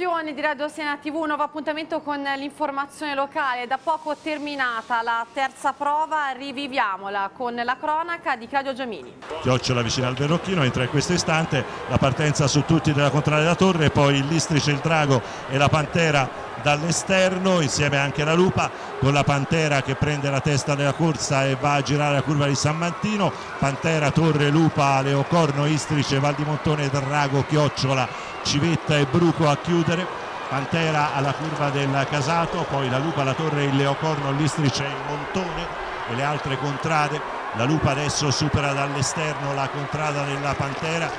Redazione di Radio Siena TV, nuovo appuntamento con l'informazione locale. Da poco terminata la terza prova, riviviamola con la cronaca di Claudio Giamini. Chiocciola vicino al Verrocchino, entra in questo istante la partenza su tutti della contraria della torre, poi il Listrice, il Drago e la Pantera dall'esterno insieme anche la Lupa con la Pantera che prende la testa della corsa e va a girare la curva di San Martino Pantera, Torre, Lupa, Leocorno, Istrice, Valdimontone, Drago, Chiocciola, Civetta e Bruco a chiudere Pantera alla curva del Casato poi la Lupa, la Torre, il Leocorno, l'Istrice, il Montone e le altre contrade. La Lupa adesso supera dall'esterno la contrada della Pantera.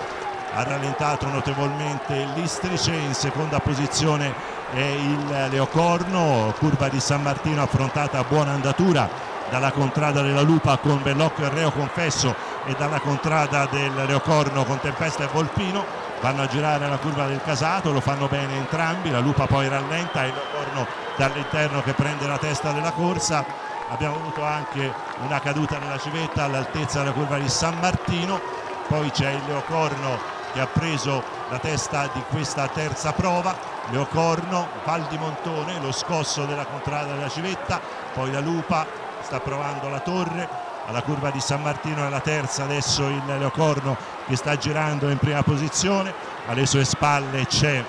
Ha rallentato notevolmente l'Istrice in seconda posizione è il Leocorno. Curva di San Martino affrontata a buona andatura dalla contrada della Lupa con Bellocchio e Reo Confesso e dalla contrada del Leocorno con Tempesta e Volpino vanno a girare la curva del Casato lo fanno bene entrambi la Lupa poi rallenta e il Leocorno dall'interno che prende la testa della corsa. Abbiamo avuto anche una caduta nella civetta all'altezza della curva di San Martino. Poi c'è il Leocorno che ha preso la testa di questa terza prova. Leocorno, Val di Montone lo scosso della contrada della Civetta. Poi la Lupa sta provando la torre alla curva di San Martino è la terza adesso il Leocorno che sta girando in prima posizione. Alle sue spalle c'è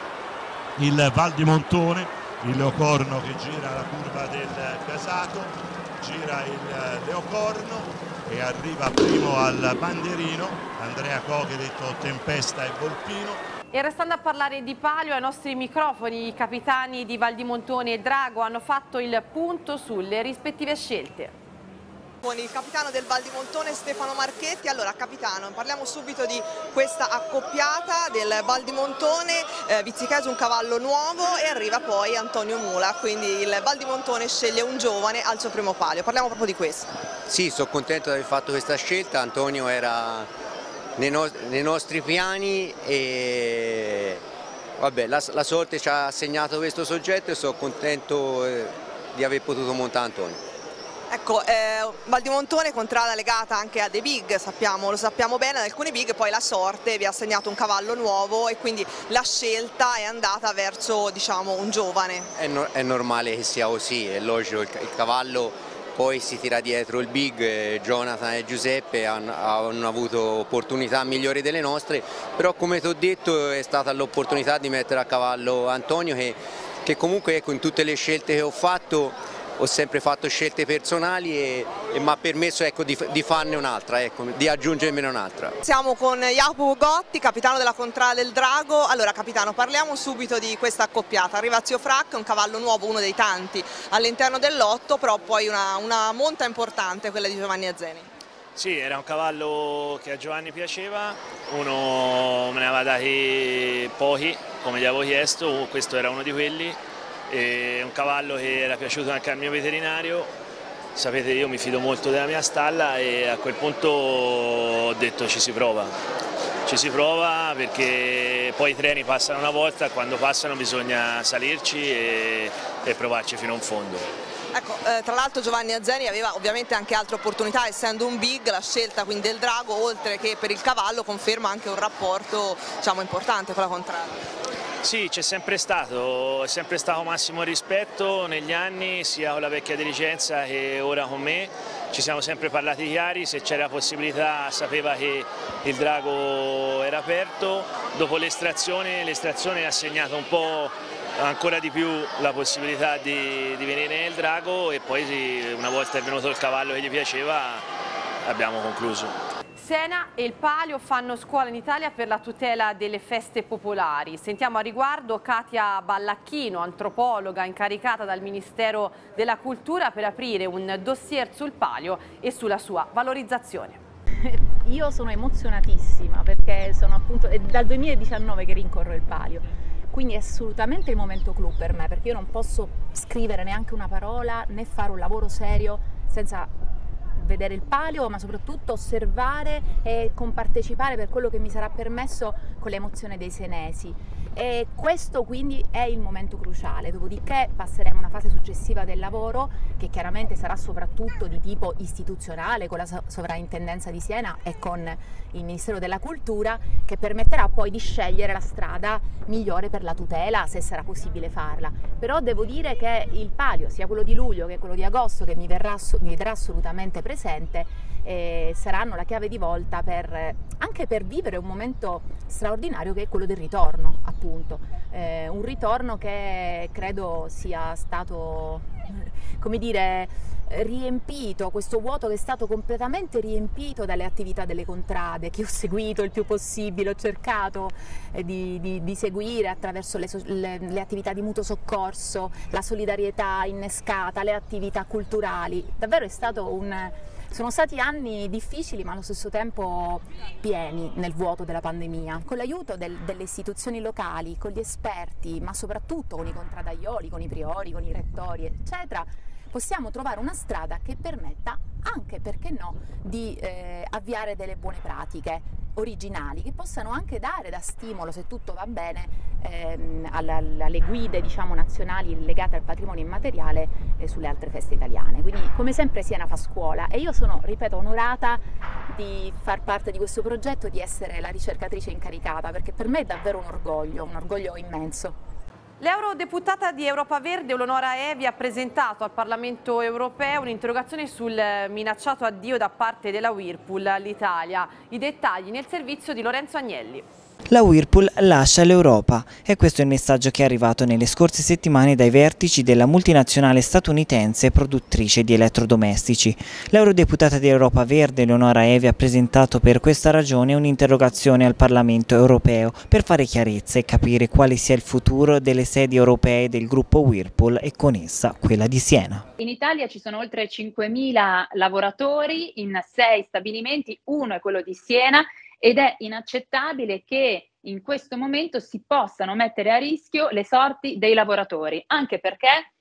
il Val di Montone il Leocorno che gira la curva del Casato gira il Leocorno e arriva primo al bandierino Andrea Coghe detto Tempesta e Volpino. E restando a parlare di palio ai nostri microfoni i capitani di Valdimontone e Drago hanno fatto il punto sulle rispettive scelte con il capitano del Val di Montone Stefano Marchetti. Allora capitano, parliamo subito di questa accoppiata del Val di Montone, eh, Vizzichese un cavallo nuovo e arriva poi Antonio Mula, quindi il Val di Montone sceglie un giovane al suo primo palio. Parliamo proprio di questo. Sì, sono contento di aver fatto questa scelta, Antonio era nei, no nei nostri piani e vabbè, la, la sorte ci ha assegnato questo soggetto e sono contento eh, di aver potuto montare Antonio. Ecco, eh, Valdimontone contrada legata anche a dei big, sappiamo, lo sappiamo bene, ad alcuni big poi la sorte vi ha assegnato un cavallo nuovo e quindi la scelta è andata verso diciamo, un giovane. È, no è, normale che sia così, è logico, il, il, cavallo poi si tira dietro il big, Jonathan e Giuseppe hanno, hanno avuto opportunità migliori delle nostre, però come ti ho detto è stata l'opportunità di mettere a cavallo Antonio che, che comunque ecco, in tutte le scelte che ho fatto ho sempre fatto scelte personali e, e mi ha permesso ecco, di, di, farne un'altra, ecco, di aggiungermene un'altra. Siamo con Jacopo Gotti, capitano della Contrada del Drago. Allora capitano, parliamo subito di questa accoppiata. Arriva Zio Frac, un cavallo nuovo, uno dei tanti all'interno del lotto, però poi una, una monta importante, quella di Giovanni Azzeni. Sì, era un cavallo che a Giovanni piaceva, uno me ne aveva dati pochi, come gli avevo chiesto, questo era uno di quelli è un cavallo che era piaciuto anche al mio veterinario, sapete io mi fido molto della mia stalla e a quel punto ho detto ci si prova, ci si prova perché poi i treni passano una volta, quando passano bisogna salirci e, e provarci fino in fondo. Ecco, eh, tra l'altro Giovanni Azzeni aveva ovviamente anche altre opportunità, essendo un big, la scelta quindi del drago, oltre che per il cavallo, conferma anche un rapporto diciamo, importante con la contraria. Sì, c'è sempre stato, è sempre stato massimo rispetto negli anni, sia con la vecchia dirigenza che ora con me. Ci siamo sempre parlati chiari, se c'era possibilità sapeva che il drago era aperto. Dopo l'estrazione, l'estrazione ha segnato un po' ancora di più la possibilità di, di venire nel drago e poi una volta è venuto il cavallo che gli piaceva abbiamo concluso. Sena e il Palio fanno scuola in Italia per la tutela delle feste popolari. Sentiamo a riguardo Katia Ballacchino, antropologa incaricata dal Ministero della Cultura per aprire un dossier sul Palio e sulla sua valorizzazione. Io sono emozionatissima perché sono appunto, è dal 2019 che rincorro il Palio quindi è assolutamente il momento clou per me perché io non posso scrivere neanche una parola né fare un lavoro serio senza vedere il palio, ma soprattutto osservare e compartecipare per quello che mi sarà permesso con l'emozione dei senesi. E questo quindi è il momento cruciale, dopodiché passeremo a una fase successiva del lavoro che chiaramente sarà soprattutto di tipo istituzionale con la sovrintendenza di Siena e con il Ministero della Cultura che permetterà poi di scegliere la strada migliore per la tutela se sarà possibile farla. Però devo dire che il palio, sia quello di luglio che quello di agosto che mi, verrà, mi vedrà assolutamente presente, eh, saranno la chiave di volta per, anche per vivere un momento straordinario che è quello del ritorno, appunto. Eh, un ritorno che credo sia stato, come dire, riempito, questo vuoto che è stato completamente riempito dalle attività delle contrade che ho seguito il più possibile, ho cercato eh, di, di, di, seguire attraverso le, le, le, attività di mutuo soccorso, la solidarietà innescata, le attività culturali. Davvero è stato un, sono stati anni difficili ma allo stesso tempo pieni nel vuoto della pandemia. Con l'aiuto del, delle istituzioni locali, con gli esperti, ma soprattutto con i contradaioli, con i priori, con i rettori, eccetera, possiamo trovare una strada che permetta anche, perché no, di eh, avviare delle buone pratiche originali che possano anche dare da stimolo, se tutto va bene, ehm, alla, alle guide diciamo, nazionali legate al patrimonio immateriale eh, sulle altre feste italiane. Quindi come sempre Siena fa scuola e io sono, ripeto, onorata di far parte di questo progetto, di essere la ricercatrice incaricata, perché per me è davvero un orgoglio, un orgoglio immenso. L'eurodeputata di Europa Verde, Eleonora Evi, ha presentato al Parlamento europeo un'interrogazione sul minacciato addio da parte della Whirlpool all'Italia. I dettagli nel servizio di Lorenzo Agnelli. La Whirlpool lascia l'Europa e questo è il messaggio che è arrivato nelle scorse settimane dai vertici della multinazionale statunitense produttrice di elettrodomestici. L'eurodeputata di Europa Verde Leonora Evi ha presentato per questa ragione un'interrogazione al Parlamento europeo per fare chiarezza e capire quale sia il futuro delle sedi europee del gruppo Whirlpool e con essa quella di Siena. In Italia ci sono oltre 5.000 lavoratori in sei stabilimenti, uno è quello di Siena ed è inaccettabile che in questo momento si possano mettere a rischio le sorti dei lavoratori, anche perché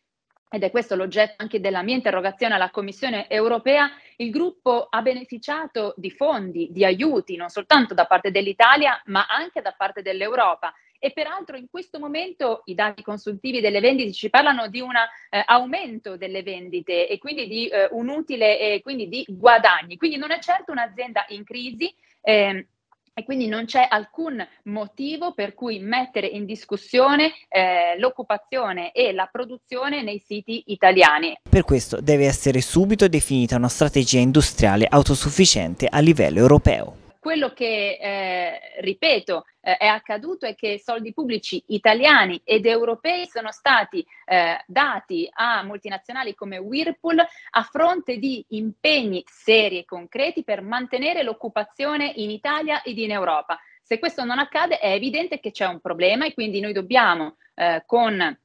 ed è questo l'oggetto anche della mia interrogazione alla Commissione europea, il gruppo ha beneficiato di fondi, di aiuti, non soltanto da parte dell'Italia, ma anche da parte dell'Europa. E peraltro in questo momento i dati consultivi delle vendite ci parlano di un eh, aumento delle vendite e quindi di eh, un utile e quindi di guadagni. Quindi non è certo un'azienda in crisi, eh, e quindi non c'è alcun motivo per cui mettere in discussione eh, l'occupazione e la produzione nei siti italiani. Per questo deve essere subito definita una strategia industriale autosufficiente a livello europeo. Quello che, eh, ripeto, eh, è accaduto è che soldi pubblici italiani ed europei sono stati eh, dati a multinazionali come Whirlpool a fronte di impegni seri e concreti per mantenere l'occupazione in Italia ed in Europa. Se questo non accade è evidente che c'è un problema e quindi noi dobbiamo eh, con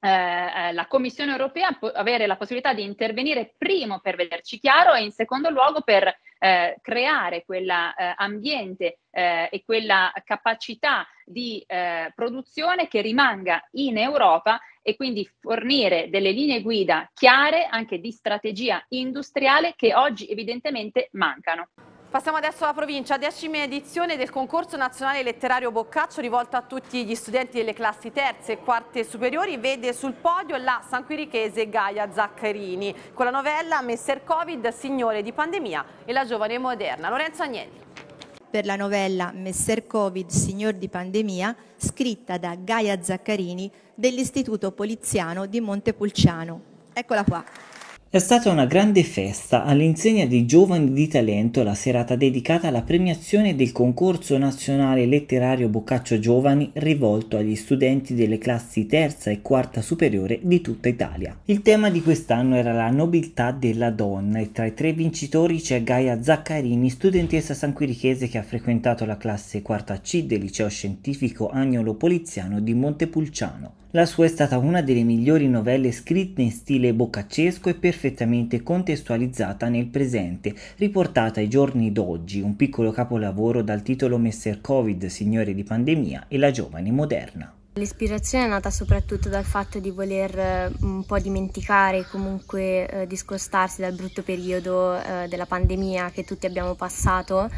eh, eh, la Commissione europea po- avere la possibilità di intervenire primo per vederci chiaro e in secondo luogo per eh, creare quell'ambiente eh, eh, e quella capacità di eh, produzione che rimanga in Europa e quindi fornire delle linee guida chiare anche di strategia industriale che oggi evidentemente mancano. Passiamo adesso alla provincia, decima edizione del concorso nazionale letterario Boccaccio rivolto a tutti gli studenti delle classi terze e quarte superiori vede sul podio la sanquirichese Gaia Zaccarini con la novella Messer Covid, signore di pandemia e la giovane moderna. Lorenzo Agnelli. Per la novella Messer Covid, signor di pandemia, scritta da Gaia Zaccarini dell'Istituto Poliziano di Montepulciano. Eccola qua. È stata una grande festa all'insegna dei giovani di talento la serata dedicata alla premiazione del concorso nazionale letterario Boccaccio Giovani rivolto agli studenti delle classi terza e quarta superiore di tutta Italia. Il tema di quest'anno era la nobiltà della donna e tra i tre vincitori c'è Gaia Zaccarini, studentessa sanquirichese che ha frequentato la classe quarta C del liceo scientifico Agnolo Poliziano di Montepulciano. La sua è stata una delle migliori novelle scritte in stile boccaccesco e perfettamente contestualizzata nel presente, riportata ai giorni d'oggi, un piccolo capolavoro dal titolo Messer Covid, Signore di Pandemia e la giovane moderna. L'ispirazione è nata soprattutto dal fatto di voler eh, un po' dimenticare, comunque eh, discostarsi dal brutto periodo eh, della pandemia che tutti abbiamo passato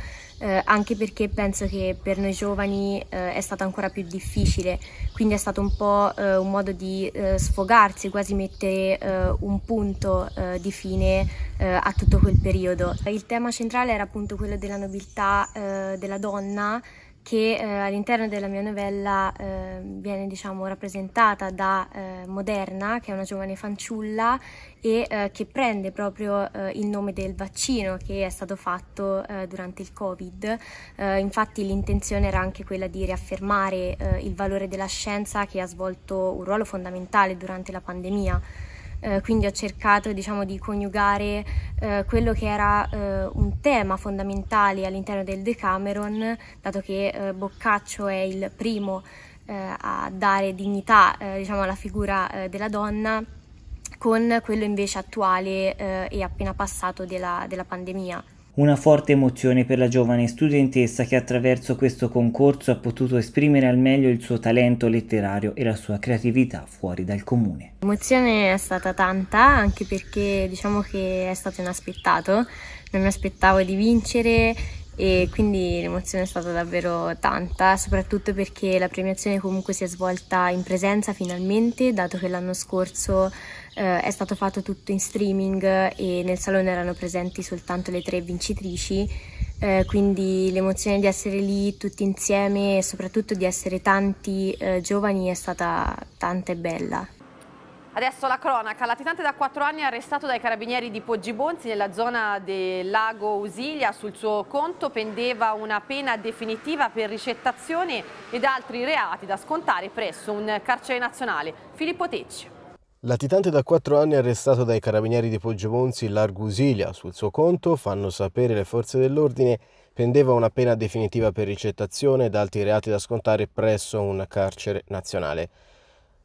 eh, anche perché penso che per noi giovani eh, è stato ancora più difficile, quindi è stato un po' eh, un modo di eh, sfogarsi, quasi mettere eh, un punto eh, di fine a tutto quel periodo. Il tema centrale era appunto quello della nobiltà della donna che eh, all'interno della mia novella eh, viene diciamo, rappresentata da eh, Moderna, che è una giovane fanciulla e eh, che prende proprio eh, il nome del vaccino che è stato fatto eh, durante il Covid. infatti l'intenzione era anche quella di riaffermare il valore della scienza che ha svolto un ruolo fondamentale durante la pandemia. Eh, quindi ho cercato diciamo, di coniugare eh, quello che era eh, un tema fondamentale all'interno del Decameron, dato che eh, Boccaccio è il primo eh, a dare dignità diciamo, alla figura della donna, con quello invece attuale e appena passato della, della pandemia. Una forte emozione per la giovane studentessa che attraverso questo concorso ha potuto esprimere al meglio il suo talento letterario e la sua creatività fuori dal comune. L'emozione è stata tanta anche perché diciamo che è stato inaspettato, non mi aspettavo di vincere e quindi l'emozione è stata davvero tanta, soprattutto perché la premiazione comunque si è svolta in presenza finalmente, dato che l'anno scorso eh, è stato fatto tutto in streaming e nel salone erano presenti soltanto le tre vincitrici, eh, quindi l'emozione di essere lì tutti insieme e soprattutto di essere tanti eh, giovani è stata tanta e bella. Adesso la cronaca. Latitante da 4 anni è arrestato dai carabinieri di Poggibonzi nella zona del lago Usilia. Sul suo conto pendeva una pena definitiva per ricettazione ed altri reati da scontare presso un carcere nazionale. Filippo Tecci. Latitante da 4 anni arrestato dai carabinieri di Poggibonzi in largo Usilia. Sul suo conto, fanno sapere le forze dell'ordine, pendeva una pena definitiva per ricettazione ed altri reati da scontare presso un carcere nazionale.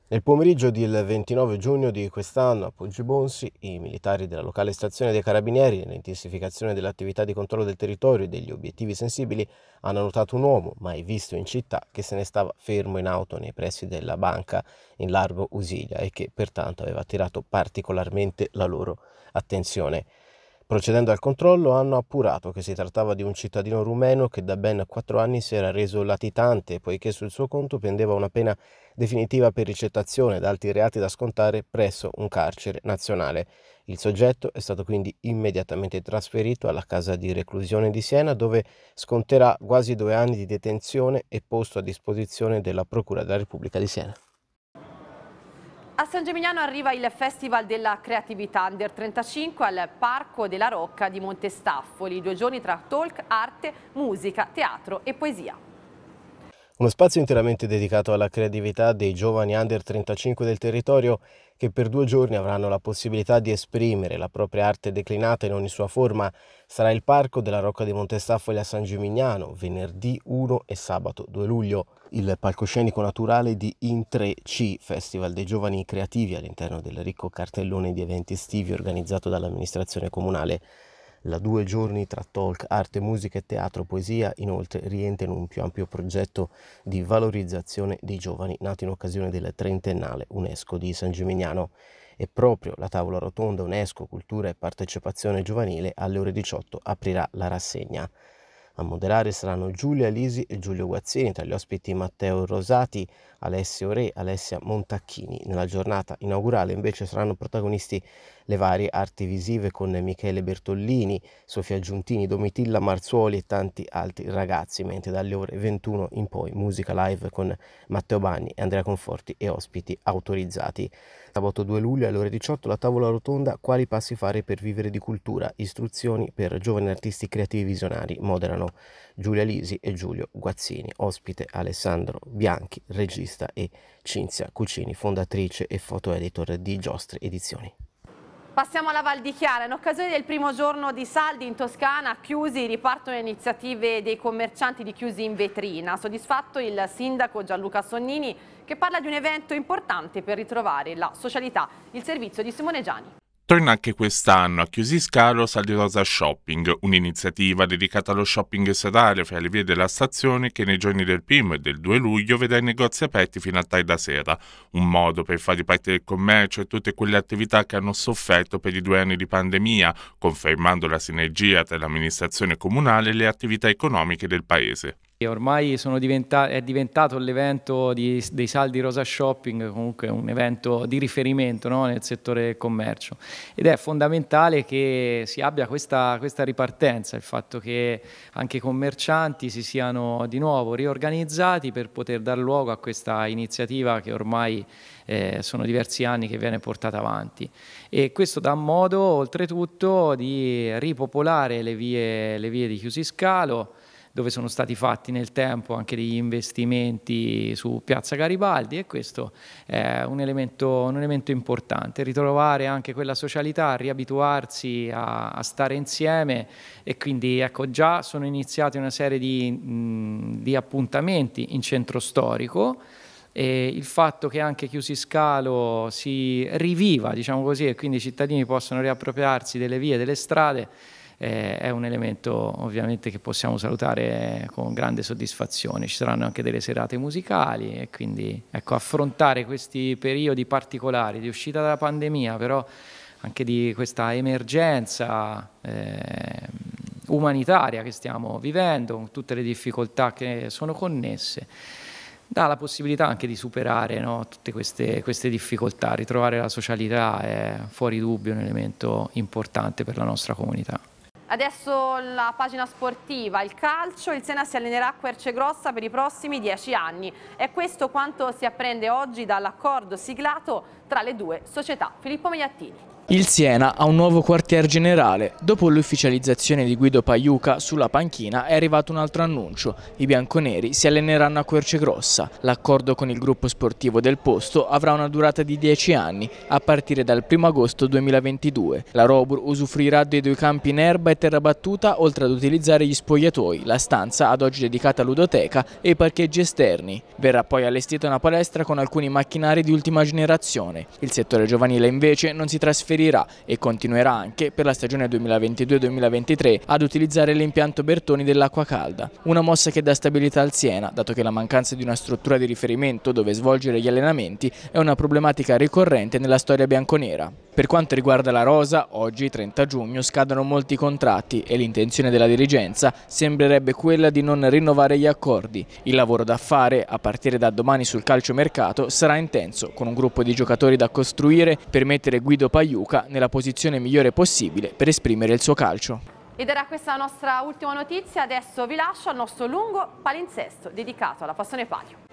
Nel pomeriggio del 29 giugno di quest'anno a Poggibonsi, i militari della locale stazione dei Carabinieri, nell'intensificazione dell'attività di controllo del territorio e degli obiettivi sensibili, hanno notato un uomo, mai visto in città, che se ne stava fermo in auto nei pressi della banca in largo Usilia e che pertanto aveva attirato particolarmente la loro attenzione. Procedendo al controllo hanno appurato che si trattava di un cittadino rumeno che da ben quattro anni si era reso latitante poiché sul suo conto pendeva una pena definitiva per ricettazione ed altri reati da scontare presso un carcere nazionale. Il soggetto è stato quindi immediatamente trasferito alla casa di reclusione di Siena dove sconterà quasi due anni di detenzione e posto a disposizione della Procura della Repubblica di Siena. A San Gimignano arriva il Festival della Creatività Under 35 al Parco della Rocca di Montestaffoli, due giorni tra talk, arte, musica, teatro e poesia. Uno spazio interamente dedicato alla creatività dei giovani under 35 del territorio che per due giorni avranno la possibilità di esprimere la propria arte declinata in ogni sua forma sarà il Parco della Rocca di Montestaffoli a San Gimignano, venerdì 1 e sabato 2 luglio. Il palcoscenico naturale di In3C, Festival dei Giovani Creativi all'interno del ricco cartellone di eventi estivi organizzato dall'amministrazione comunale la due giorni tra talk, arte, musica e teatro, poesia, inoltre rientra in un più ampio progetto di valorizzazione dei giovani nato in occasione del trentennale UNESCO di San Gimignano. E proprio la tavola rotonda UNESCO Cultura e Partecipazione Giovanile alle ore 18 aprirà la rassegna. A moderare saranno Giulia Lisi e Giulio Guazzini, tra gli ospiti Matteo Rosati, Alessio Re, Alessia Montacchini. Nella giornata inaugurale invece saranno protagonisti le varie arti visive con Michele Bertollini, Sofia Giuntini, Domitilla Marzuoli e tanti altri ragazzi, mentre dalle ore 21 in poi musica live con Matteo Banni e Andrea Conforti e ospiti autorizzati. Sabato 2 luglio alle ore 18 la tavola rotonda Quali passi fare per vivere di cultura? Istruzioni per giovani artisti creativi visionari. Moderano Giulia Lisi e Giulio Guazzini. Ospite Alessandro Bianchi, regista e Cinzia Cucini, fondatrice e foto editor di Giostre Edizioni. Passiamo alla Val di Chiara. In occasione del primo giorno di saldi in Toscana, chiusi ripartono le iniziative dei commercianti di chiusi in vetrina. Soddisfatto il sindaco Gianluca Sonnini che parla di un evento importante per ritrovare la socialità. Il servizio di Simone Giani. Torna anche quest'anno a Chiusiscalo Sali Rosa Shopping, un'iniziativa dedicata allo shopping serale fra le vie della stazione che nei giorni del primo e del 2 luglio vedrà i negozi aperti fino a tarda sera, un modo per far ripartire il commercio e tutte quelle attività che hanno sofferto per i due anni di pandemia, confermando la sinergia tra l'amministrazione comunale e le attività economiche del paese. Ormai diventa è diventato l'evento dei saldi Rosa Shopping, comunque un evento di riferimento no? nel settore commercio ed è fondamentale che si abbia questa, questa, ripartenza, il fatto che anche i commercianti si siano di nuovo riorganizzati per poter dar luogo a questa iniziativa che ormai eh, sono diversi anni che viene portata avanti e questo dà modo oltretutto di ripopolare le vie, le vie di Chiusiscalo dove sono stati fatti nel tempo anche degli investimenti su Piazza Garibaldi e questo è un elemento, un elemento importante, ritrovare anche quella socialità, riabituarsi a, a, stare insieme e quindi ecco già sono iniziati una serie di, mh, di appuntamenti in centro storico e il fatto che anche Chiusiscalo si riviva, diciamo così, e quindi i cittadini possono riappropriarsi delle vie, delle strade, eh, è un elemento ovviamente che possiamo salutare con grande soddisfazione. Ci saranno anche delle serate musicali e quindi ecco, affrontare questi periodi particolari di uscita dalla pandemia, però anche di questa emergenza eh, umanitaria che stiamo vivendo, con tutte le difficoltà che sono connesse dà la possibilità anche di superare no, tutte queste, queste, difficoltà, ritrovare la socialità è fuori dubbio un elemento importante per la nostra comunità. Adesso la pagina sportiva, il calcio, il Sena si allenerà a Quercegrossa per i prossimi dieci anni. È questo quanto si apprende oggi dall'accordo siglato tra le due società. Filippo Megliattini. Il Siena ha un nuovo quartier generale. Dopo l'ufficializzazione di Guido Paiuca sulla panchina è arrivato un altro annuncio. I bianconeri si alleneranno a Quercegrossa. L'accordo con il gruppo sportivo del posto avrà una durata di 10 anni, a partire dal 1 agosto 2022. La Robur usufruirà dei due campi in erba e terra battuta, oltre ad utilizzare gli spogliatoi, la stanza ad oggi dedicata a ludoteca e i parcheggi esterni. Verrà poi allestita una palestra con alcuni macchinari di ultima generazione. Il settore giovanile invece non si trasferirà trasferirà e continuerà anche per la stagione 2022-2023 ad utilizzare l'impianto Bertoni dell'acqua calda, una mossa che dà stabilità al Siena, dato che la mancanza di una struttura di riferimento dove svolgere gli allenamenti è una problematica ricorrente nella storia bianconera. Per quanto riguarda la Rosa, oggi 30 giugno scadono molti contratti e l'intenzione della dirigenza sembrerebbe quella di non rinnovare gli accordi. Il lavoro da fare, a partire da domani sul calciomercato, sarà intenso, con un gruppo di giocatori da costruire per mettere Guido Paiuca nella posizione migliore possibile per esprimere il suo calcio. Ed era questa la nostra ultima notizia, adesso vi lascio al nostro lungo palinsesto dedicato alla passione palio.